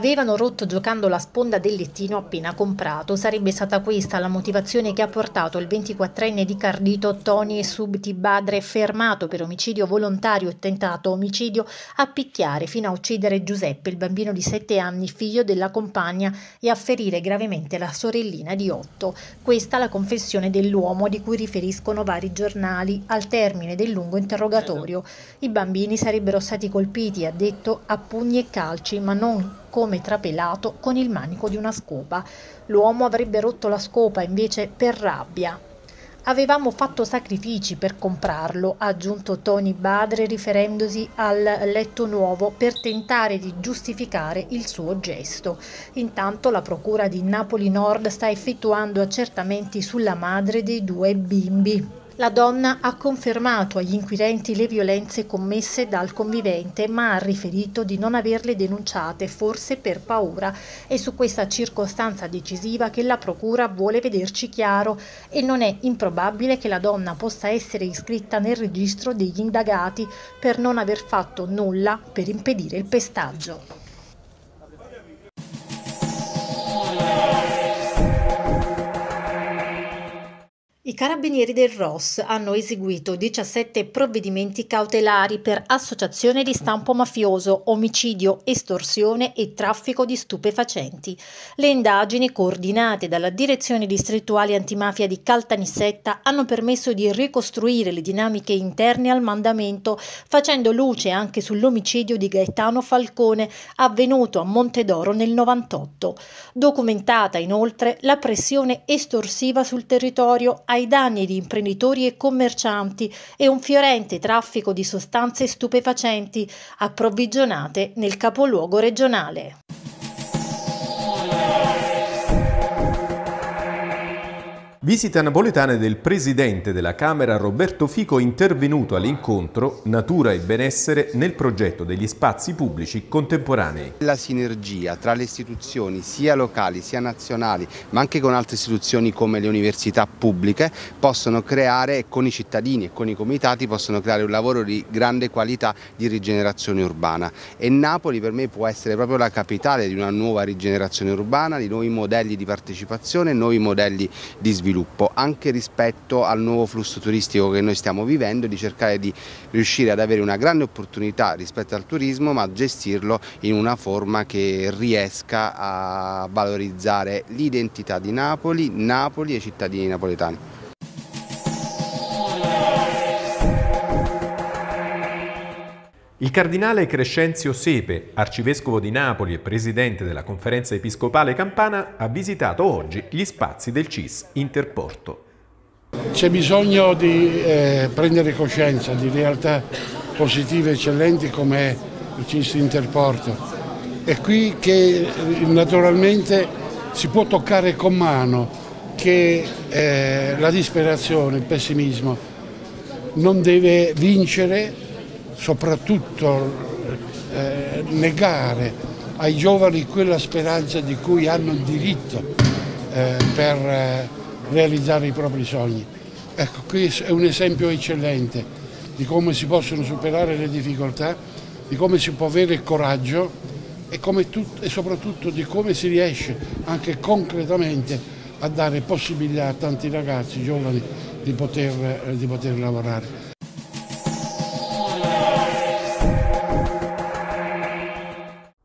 Avevano rotto giocando la sponda del lettino appena comprato. Sarebbe stata questa la motivazione che ha portato il 24enne di Cardito Tony Subti Badre, fermato per omicidio volontario e tentato omicidio, a picchiare fino a uccidere Giuseppe, il bambino di 7 anni, figlio della compagna, e a ferire gravemente la sorellina di 8. Questa la confessione dell'uomo di cui riferiscono vari giornali al termine del lungo interrogatorio. I bambini sarebbero stati colpiti, ha detto, a pugni e calci, ma non come trapelato con il manico di una scopa. L'uomo avrebbe rotto la scopa invece per rabbia. Avevamo fatto sacrifici per comprarlo, ha aggiunto Tony Badre riferendosi al letto nuovo per tentare di giustificare il suo gesto. Intanto la Procura di Napoli Nord sta effettuando accertamenti sulla madre dei due bimbi. La donna ha confermato agli inquirenti le violenze commesse dal convivente, ma ha riferito di non averle denunciate, forse per paura. È su questa circostanza decisiva che la Procura vuole vederci chiaro e non è improbabile che la donna possa essere iscritta nel registro degli indagati per non aver fatto nulla per impedire il pestaggio. I carabinieri del ROS hanno eseguito 17 provvedimenti cautelari per associazione di stampo mafioso, omicidio, estorsione e traffico di stupefacenti. Le indagini, coordinate dalla Direzione distrettuale antimafia di Caltanissetta, hanno permesso di ricostruire le dinamiche interne al mandamento, facendo luce anche sull'omicidio di Gaetano Falcone avvenuto a Montedoro nel 98. Documentata inoltre la pressione estorsiva sul territorio ai ai danni di imprenditori e commercianti e un fiorente traffico di sostanze stupefacenti approvvigionate nel capoluogo regionale. Visita napoletana del presidente della Camera Roberto Fico intervenuto all'incontro Natura e benessere nel progetto degli spazi pubblici contemporanei. La sinergia tra le istituzioni sia locali sia nazionali ma anche con altre istituzioni come le università pubbliche possono creare con i cittadini e con i comitati possono creare un lavoro di grande qualità di rigenerazione urbana e Napoli per me può essere proprio la capitale di una nuova rigenerazione urbana, di nuovi modelli di partecipazione, nuovi modelli di sviluppo sviluppo anche rispetto al nuovo flusso turistico che noi stiamo vivendo di cercare di riuscire ad avere una grande opportunità rispetto al turismo ma gestirlo in una forma che riesca a valorizzare l'identità di Napoli, Napoli e i cittadini napoletani. Il cardinale Crescenzio Sepe, arcivescovo di Napoli e presidente della conferenza episcopale campana, ha visitato oggi gli spazi del CIS Interporto. C'è bisogno di eh, prendere coscienza di realtà positive eccellenti come il CIS Interporto. È qui che naturalmente si può toccare con mano che eh, la disperazione, il pessimismo non deve vincere soprattutto eh, negare ai giovani quella speranza di cui hanno diritto eh, per eh, realizzare i propri sogni. Ecco, qui è un esempio eccellente di come si possono superare le difficoltà, di come si può avere coraggio e, e soprattutto di come si riesce anche concretamente a dare possibilità a tanti ragazzi giovani di poter, eh, di poter lavorare.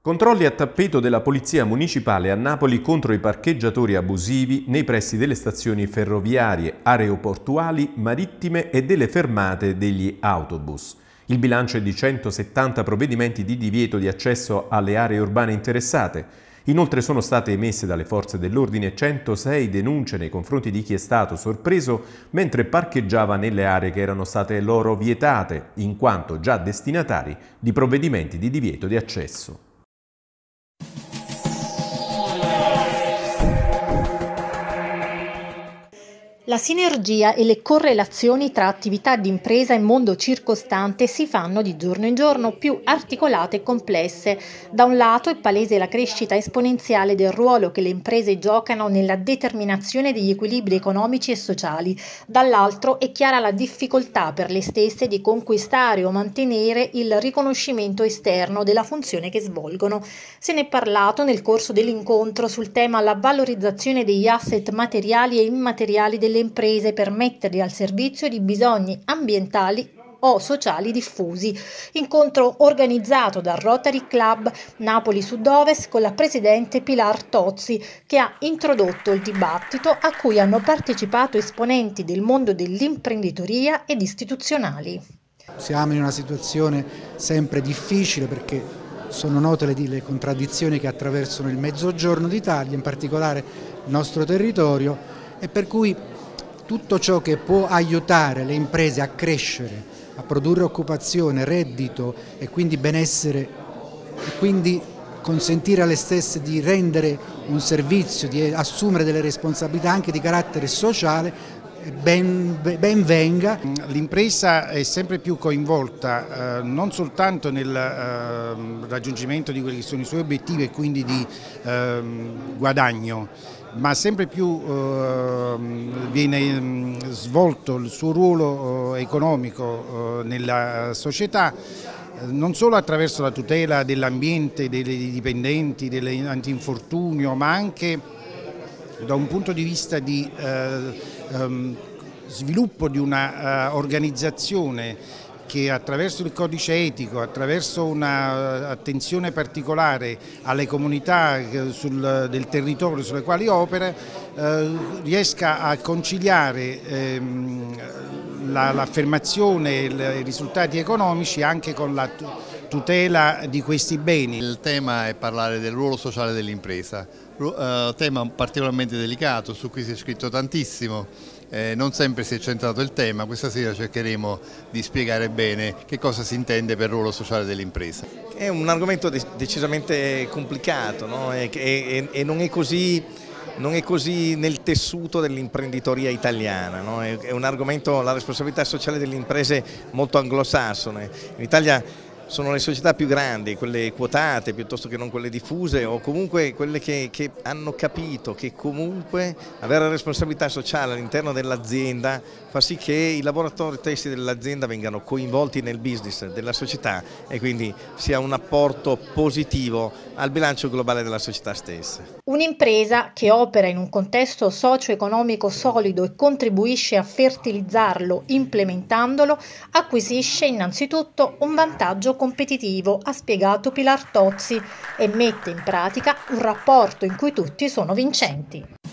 Controlli a tappeto della Polizia Municipale a Napoli contro i parcheggiatori abusivi nei pressi delle stazioni ferroviarie, aeroportuali, marittime e delle fermate degli autobus. Il bilancio è di 170 provvedimenti di divieto di accesso alle aree urbane interessate. Inoltre sono state emesse dalle forze dell'ordine 106 denunce nei confronti di chi è stato sorpreso mentre parcheggiava nelle aree che erano state loro vietate, in quanto già destinatari di provvedimenti di divieto di accesso. La sinergia e le correlazioni tra attività di impresa e mondo circostante si fanno di giorno in giorno più articolate e complesse. Da un lato è palese la crescita esponenziale del ruolo che le imprese giocano nella determinazione degli equilibri economici e sociali, dall'altro è chiara la difficoltà per le stesse di conquistare o mantenere il riconoscimento esterno della funzione che svolgono. Se ne è parlato nel corso dell'incontro sul tema la valorizzazione degli asset materiali e immateriali delle delle imprese per metterli al servizio di bisogni ambientali o sociali diffusi. Incontro organizzato dal Rotary Club Napoli Sud-Ovest con la presidente Pilar Tozzi che ha introdotto il dibattito a cui hanno partecipato esponenti del mondo dell'imprenditoria ed istituzionali. Siamo in una situazione sempre difficile perché sono note le, le contraddizioni che attraversano il mezzogiorno d'Italia, in particolare il nostro territorio e per cui tutto ciò che può aiutare le imprese a crescere, a produrre occupazione, reddito e quindi benessere e quindi consentire alle stesse di rendere un servizio, di assumere delle responsabilità anche di carattere sociale, Ben, ben, venga. L'impresa è sempre più coinvolta eh, non soltanto nel eh, raggiungimento di quelli che sono i suoi obiettivi e quindi di eh, guadagno, ma sempre più eh, viene mm, svolto il suo ruolo eh, economico eh, nella società non solo attraverso la tutela dell'ambiente, dei dipendenti, dell'antinfortunio, ma anche da un punto di vista di eh, ehm, sviluppo di un'organizzazione uh, che attraverso il codice etico, attraverso un'attenzione particolare alle comunità eh, sul, del territorio sulle quali opera, eh, riesca a conciliare ehm, l'affermazione la, e i risultati economici anche con la tutela di questi beni. Il tema è parlare del ruolo sociale dell'impresa, uh, tema particolarmente delicato su cui si è scritto tantissimo, eh, non sempre si è centrato il tema, questa sera cercheremo di spiegare bene che cosa si intende per ruolo sociale dell'impresa. È un argomento decisamente complicato no? e, e, e non, è così, non, è così, nel tessuto dell'imprenditoria italiana, no? è, è un argomento, la responsabilità sociale delle imprese molto anglosassone. In Italia sono le società più grandi, quelle quotate piuttosto che non quelle diffuse o comunque quelle che, che hanno capito che comunque avere responsabilità sociale all'interno dell'azienda fa sì che i lavoratori stessi dell'azienda vengano coinvolti nel business della società e quindi sia un apporto positivo al bilancio globale della società stessa. Un'impresa che opera in un contesto socio-economico solido e contribuisce a fertilizzarlo implementandolo acquisisce innanzitutto un vantaggio competitivo, ha spiegato Pilar Tozzi, e mette in pratica un rapporto in cui tutti sono vincenti.